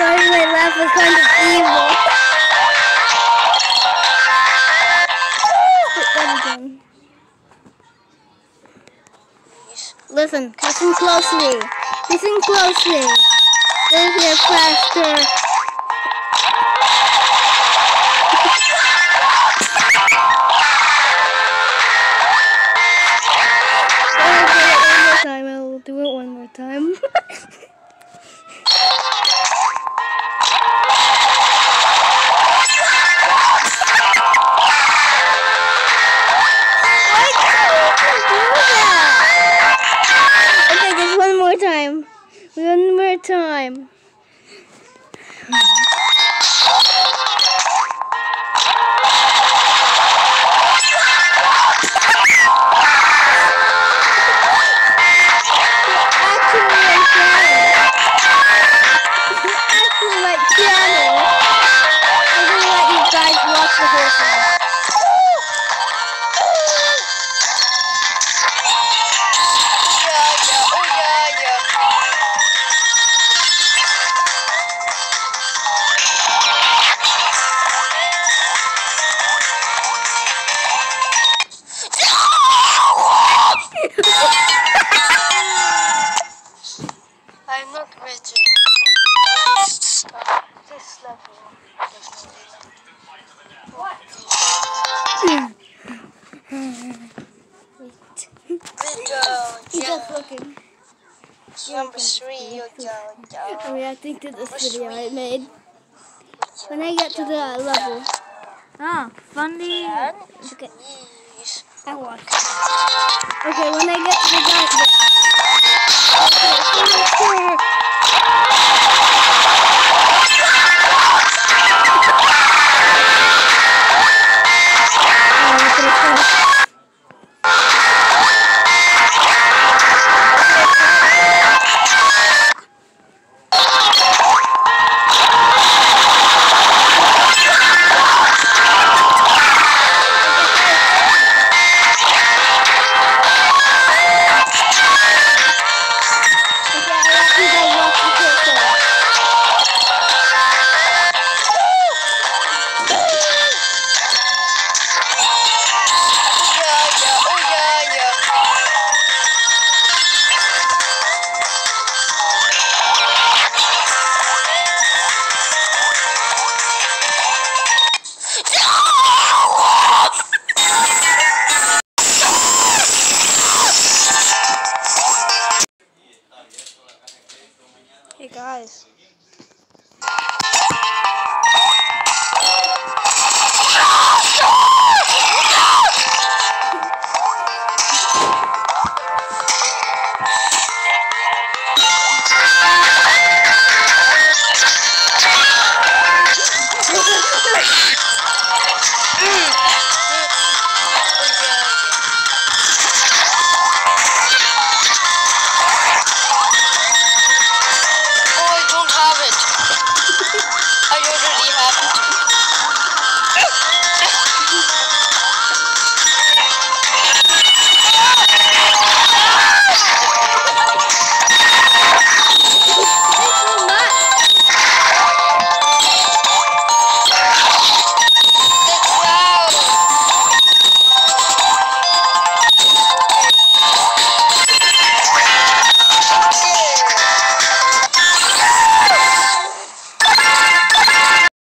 Sorry, my laugh was kind of evil. Listen, listen closely. Listen closely. Listen faster. Just looking. Number three, you go, I'm go. reacting to this video I made. When I get to the level. Ah, funny. Okay. I watch. Okay, when I get to the. Okay,